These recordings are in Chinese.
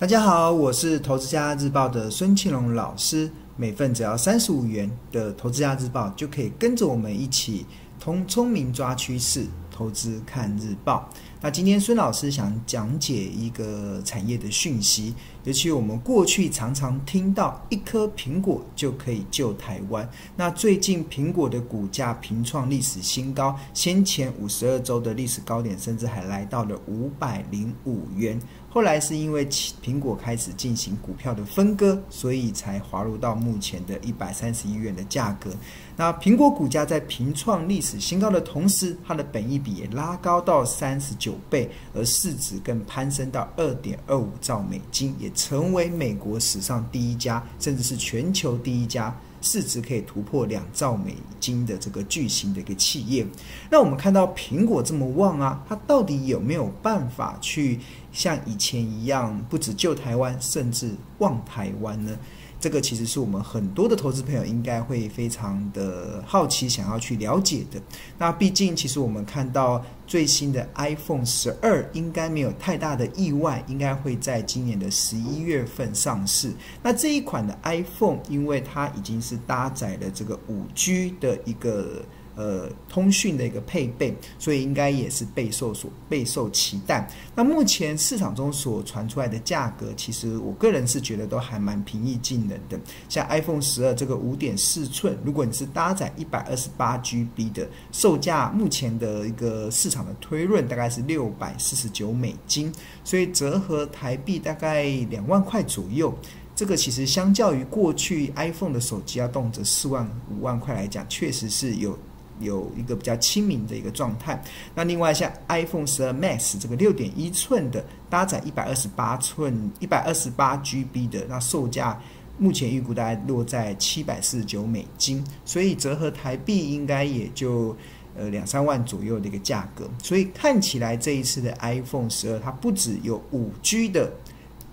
大家好，我是投资家日报的孙庆龙老师。每份只要三十五元的投资家日报，就可以跟着我们一起通聪明抓趋势，投资看日报。那今天孙老师想讲解一个产业的讯息，尤其我们过去常常听到一颗苹果就可以救台湾。那最近苹果的股价平创历史新高，先前五十二周的历史高点，甚至还来到了五百零五元。后来是因为苹果开始进行股票的分割，所以才滑入到目前的一百三十一元的价格。那苹果股价在平创历史新高的同时，它的本益比也拉高到三十九九倍，而市值更攀升到二点二五兆美金，也成为美国史上第一家，甚至是全球第一家。市值可以突破两兆美金的这个巨型的一个企业，那我们看到苹果这么旺啊，它到底有没有办法去像以前一样，不止救台湾，甚至旺台湾呢？这个其实是我们很多的投资朋友应该会非常的好奇，想要去了解的。那毕竟，其实我们看到最新的 iPhone 十二，应该没有太大的意外，应该会在今年的十一月份上市。那这一款的 iPhone，因为它已经是搭载了这个五 G 的一个。呃，通讯的一个配备，所以应该也是备受所备受期待。那目前市场中所传出来的价格，其实我个人是觉得都还蛮平易近人的。像 iPhone 十二这个五点四寸，如果你是搭载一百二十八 GB 的，售价目前的一个市场的推论大概是六百四十九美金，所以折合台币大概两万块左右。这个其实相较于过去 iPhone 的手机要动辄四万五万块来讲，确实是有。有一个比较亲民的一个状态。那另外像 iPhone 十二 Max 这个六点一寸的，搭载一百二十八寸、一百二十八 GB 的，那售价目前预估大概落在七百四十九美金，所以折合台币应该也就呃两三万左右的一个价格。所以看起来这一次的 iPhone 十二，它不只有五 G 的。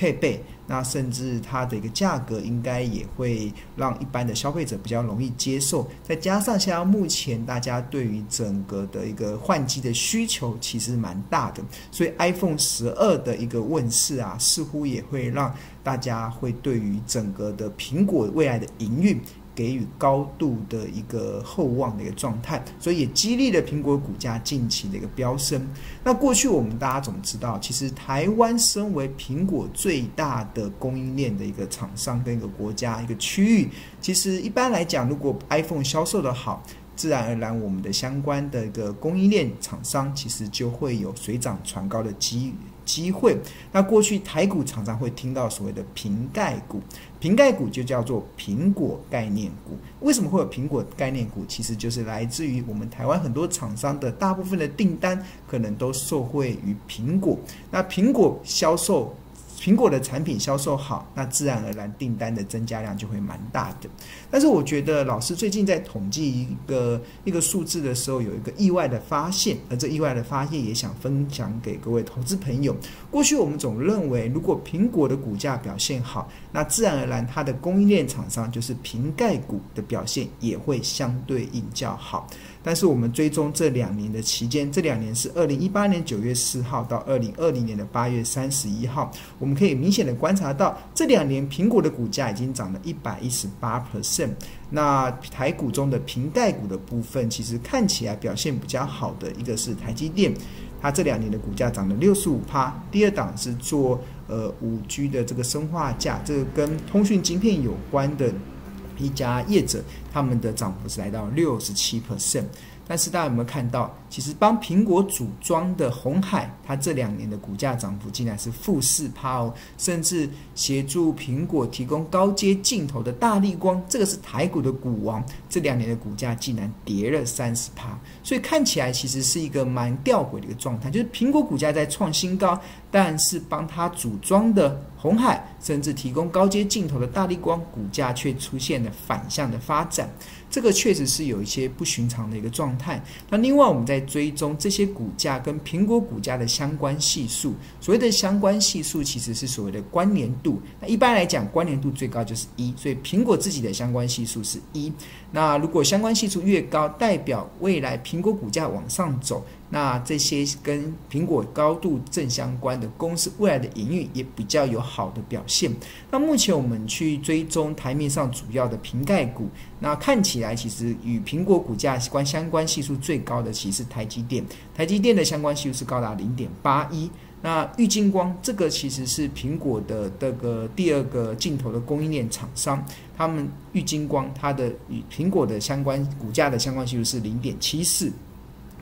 配备，那甚至它的一个价格应该也会让一般的消费者比较容易接受。再加上像目前大家对于整个的一个换机的需求其实蛮大的，所以 iPhone 十二的一个问世啊，似乎也会让大家会对于整个的苹果未来的营运。给予高度的一个厚望的一个状态，所以也激励了苹果股价近期的一个飙升。那过去我们大家总知道，其实台湾身为苹果最大的供应链的一个厂商跟一个国家一个区域，其实一般来讲，如果 iPhone 销售的好，自然而然我们的相关的一个供应链厂商其实就会有水涨船高的机遇机会。那过去台股常常会听到所谓的瓶盖股。瓶盖股就叫做苹果概念股，为什么会有苹果概念股？其实就是来自于我们台湾很多厂商的大部分的订单，可能都受惠于苹果。那苹果销售。苹果的产品销售好，那自然而然订单的增加量就会蛮大的。但是我觉得老师最近在统计一个一个数字的时候，有一个意外的发现，而这意外的发现也想分享给各位投资朋友。过去我们总认为，如果苹果的股价表现好，那自然而然它的供应链厂商就是瓶盖股的表现也会相对应较好。但是我们追踪这两年的期间，这两年是二零一八年九月四号到二零二零年的八月三十一号，我们我们可以明显的观察到，这两年苹果的股价已经涨了一百一十八 percent。那台股中的平带股的部分，其实看起来表现比较好的一个是台积电，它这两年的股价涨了六十五趴。第二档是做呃五 G 的这个生化价，这个跟通讯晶片有关的。一家业者，他们的涨幅是来到六十七 percent。但是大家有没有看到，其实帮苹果组装的红海，它这两年的股价涨幅竟然是负四趴哦，甚至协助苹果提供高阶镜头的大力光，这个是台股的股王，这两年的股价竟然跌了三十趴，所以看起来其实是一个蛮吊诡的一个状态，就是苹果股价在创新高，但是帮它组装的红海，甚至提供高阶镜头的大力光，股价却出现了反向的发展。这个确实是有一些不寻常的一个状态。那另外，我们在追踪这些股价跟苹果股价的相关系数。所谓的相关系数，其实是所谓的关联度。那一般来讲，关联度最高就是一，所以苹果自己的相关系数是一。那如果相关系数越高，代表未来苹果股价往上走，那这些跟苹果高度正相关的公司，未来的营运也比较有好的表现。那目前我们去追踪台面上主要的瓶盖股，那看起来其实与苹果股价关相关系数最高的，其实是台积电。台积电的相关系数是高达零点八一。那玉金光这个其实是苹果的这个第二个镜头的供应链厂商，他们玉金光它的与苹果的相关股价的相关系数是零点七四。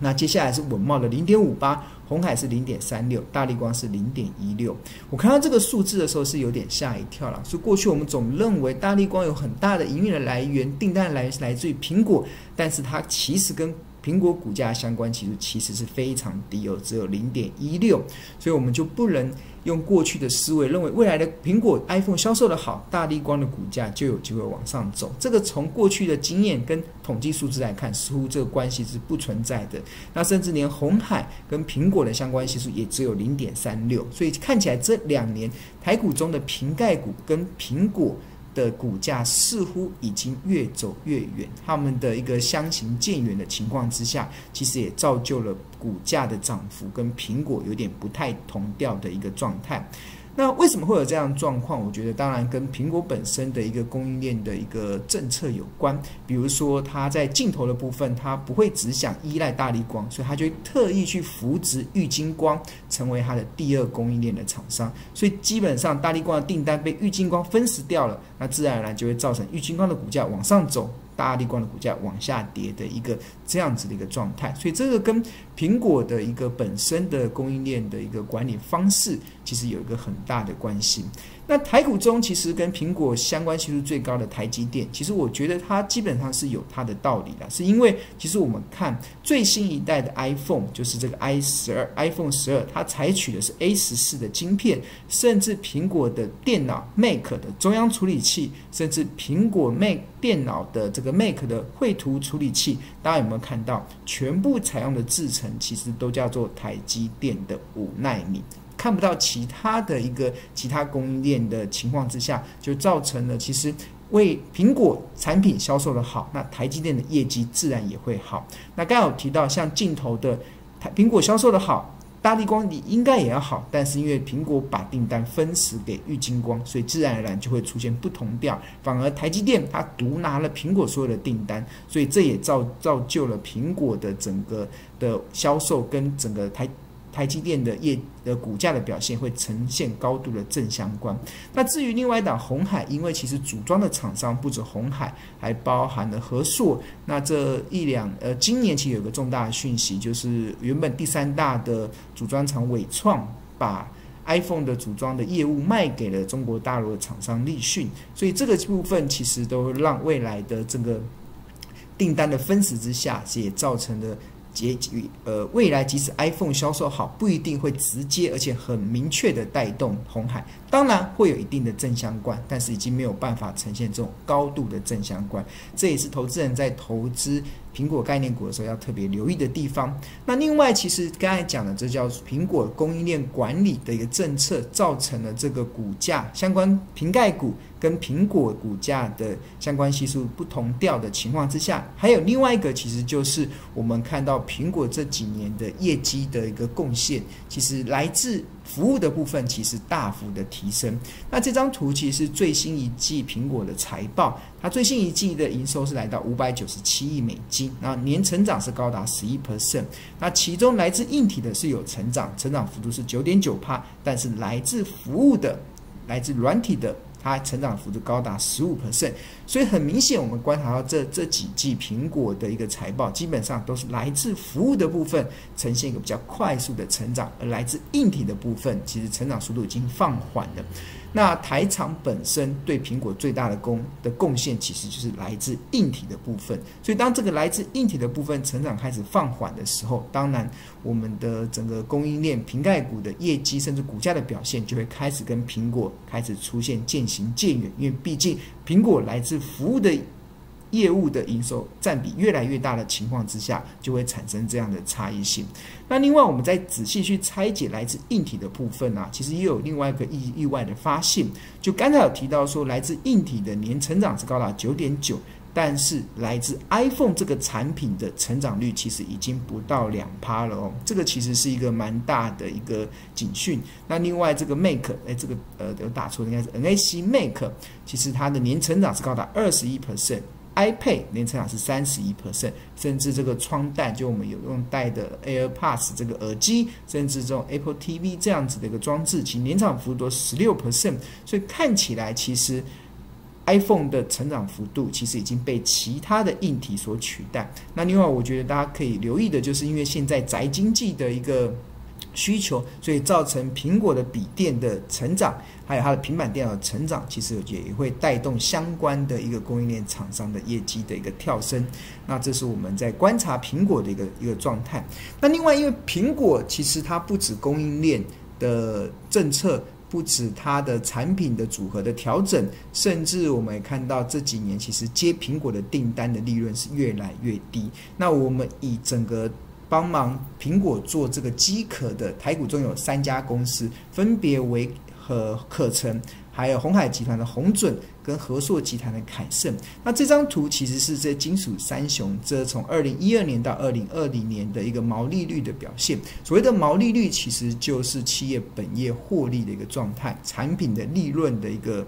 那接下来是稳茂的零点五八，红海是零点三六，大力光是零点一六。我看到这个数字的时候是有点吓一跳了。所以过去我们总认为大力光有很大的营运的来源，订单来来自于苹果，但是它其实跟苹果股价相关系数其实是非常低哦，只有零点一六，所以我们就不能用过去的思维认为未来的苹果 iPhone 销售的好，大力光的股价就有机会往上走。这个从过去的经验跟统计数字来看，似乎这个关系是不存在的。那甚至连红海跟苹果的相关系数也只有零点三六，所以看起来这两年台股中的瓶盖股跟苹果。的股价似乎已经越走越远，他们的一个相形渐远的情况之下，其实也造就了股价的涨幅跟苹果有点不太同调的一个状态。那为什么会有这样状况？我觉得当然跟苹果本身的一个供应链的一个政策有关。比如说，它在镜头的部分，它不会只想依赖大力光，所以它就特意去扶植玉金光成为它的第二供应链的厂商。所以基本上，大力光的订单被玉金光分食掉了，那自然而然就会造成玉金光的股价往上走。大力光的股价往下跌的一个这样子的一个状态，所以这个跟苹果的一个本身的供应链的一个管理方式，其实有一个很大的关系。那台股中其实跟苹果相关系数最高的台积电，其实我觉得它基本上是有它的道理的，是因为其实我们看最新一代的 iPhone，就是这个 i 十二 iPhone 十二，它采取的是 A 十四的晶片，甚至苹果的电脑 Mac 的中央处理器，甚至苹果 Mac 电脑的这个 Mac 的绘图处理器，大家有没有看到？全部采用的制程其实都叫做台积电的五纳米。看不到其他的一个其他供应链的情况之下，就造成了其实为苹果产品销售的好，那台积电的业绩自然也会好。那刚好提到像镜头的台苹果销售的好，大力光你应该也要好，但是因为苹果把订单分食给玉金光，所以自然而然就会出现不同调。反而台积电它独拿了苹果所有的订单，所以这也造造就了苹果的整个的销售跟整个台。台积电的业的股价的表现会呈现高度的正相关。那至于另外一档红海，因为其实组装的厂商不止红海，还包含了和硕。那这一两呃，今年其实有个重大的讯息，就是原本第三大的组装厂伟创把 iPhone 的组装的业务卖给了中国大陆的厂商立讯，所以这个部分其实都让未来的这个订单的分时之下，也造成了。结局呃，未来即使 iPhone 销售好，不一定会直接而且很明确的带动红海，当然会有一定的正相关，但是已经没有办法呈现这种高度的正相关，这也是投资人在投资。苹果概念股的时候要特别留意的地方。那另外，其实刚才讲的这叫苹果供应链管理的一个政策，造成了这个股价相关瓶盖股跟苹果股价的相关系数不同调的情况之下，还有另外一个，其实就是我们看到苹果这几年的业绩的一个贡献，其实来自。服务的部分其实大幅的提升。那这张图其实是最新一季苹果的财报，它最新一季的营收是来到五百九十七亿美金，那年成长是高达十一 percent。那其中来自硬体的是有成长，成长幅度是九点九帕，但是来自服务的、来自软体的。它成长幅度高达十五 percent，所以很明显，我们观察到这这几季苹果的一个财报，基本上都是来自服务的部分呈现一个比较快速的成长，而来自硬体的部分，其实成长速度已经放缓了。那台厂本身对苹果最大的贡的贡献，其实就是来自硬体的部分。所以当这个来自硬体的部分成长开始放缓的时候，当然我们的整个供应链瓶盖股的业绩，甚至股价的表现，就会开始跟苹果开始出现渐行渐远。因为毕竟苹果来自服务的。业务的营收占比越来越大的情况之下，就会产生这样的差异性。那另外，我们再仔细去拆解来自硬体的部分啊，其实也有另外一个意意外的发现。就刚才有提到说，来自硬体的年成长是高达九点九，但是来自 iPhone 这个产品的成长率其实已经不到两趴了哦，这个其实是一个蛮大的一个警讯。那另外这个 Make，哎，这个呃有打错，应该是 NAC Make，其实它的年成长是高达二十一 percent iPad 年成长是三十一 percent，甚至这个窗带就我们有用带的 AirPods 这个耳机，甚至这种 Apple TV 这样子的一个装置，其年长幅度十六 percent，所以看起来其实。iPhone 的成长幅度其实已经被其他的硬体所取代。那另外，我觉得大家可以留意的就是，因为现在宅经济的一个需求，所以造成苹果的笔电的成长，还有它的平板电脑成长，其实也会带动相关的一个供应链厂商的业绩的一个跳升。那这是我们在观察苹果的一个一个状态。那另外，因为苹果其实它不止供应链的政策。不止它的产品的组合的调整，甚至我们也看到这几年其实接苹果的订单的利润是越来越低。那我们以整个帮忙苹果做这个机壳的台股中有三家公司，分别为和可成。还有红海集团的红准跟和硕集团的凯盛，那这张图其实是这金属三雄这从二零一二年到二零二零年的一个毛利率的表现。所谓的毛利率，其实就是企业本业获利的一个状态，产品的利润的一个。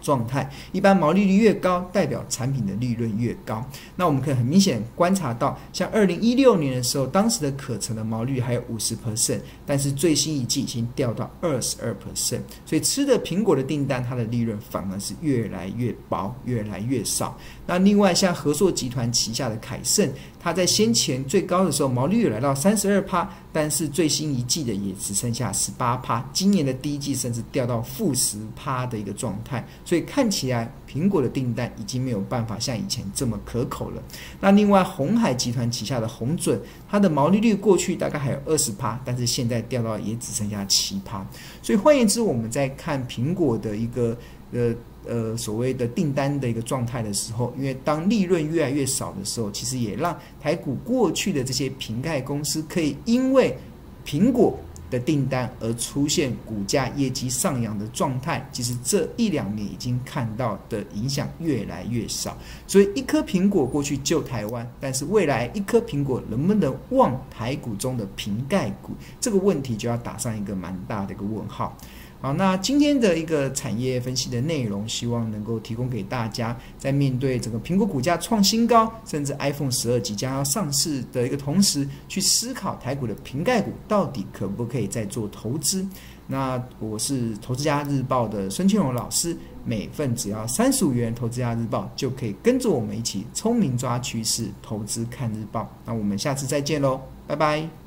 状态一般毛利率越高，代表产品的利润越高。那我们可以很明显观察到，像二零一六年的时候，当时的可成的毛利率还有五十 percent，但是最新一季已经掉到二十二 percent。所以吃的苹果的订单，它的利润反而是越来越薄，越来越少。那另外像合作集团旗下的凯盛，它在先前最高的时候毛利率来到三十二趴。但是最新一季的也只剩下十八趴，今年的第一季甚至掉到负十趴的一个状态，所以看起来苹果的订单已经没有办法像以前这么可口了。那另外红海集团旗下的红准，它的毛利率过去大概还有二十趴，但是现在掉到也只剩下七趴。所以换言之，我们在看苹果的一个呃。呃，所谓的订单的一个状态的时候，因为当利润越来越少的时候，其实也让台股过去的这些瓶盖公司可以因为苹果的订单而出现股价业绩上扬的状态。其实这一两年已经看到的影响越来越少，所以一颗苹果过去救台湾，但是未来一颗苹果能不能旺台股中的瓶盖股，这个问题就要打上一个蛮大的一个问号。好，那今天的一个产业分析的内容，希望能够提供给大家，在面对整个苹果股价创新高，甚至 iPhone 十二即将要上市的一个同时，去思考台股的瓶盖股到底可不可以再做投资。那我是投资家日报的孙庆荣老师，每份只要三十五元，投资家日报就可以跟着我们一起聪明抓趋势，投资看日报。那我们下次再见喽，拜拜。